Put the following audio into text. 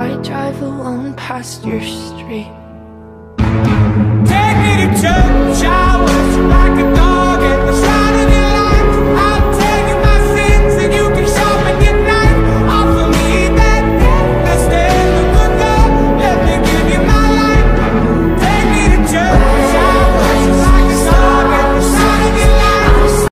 I drive alone past your street.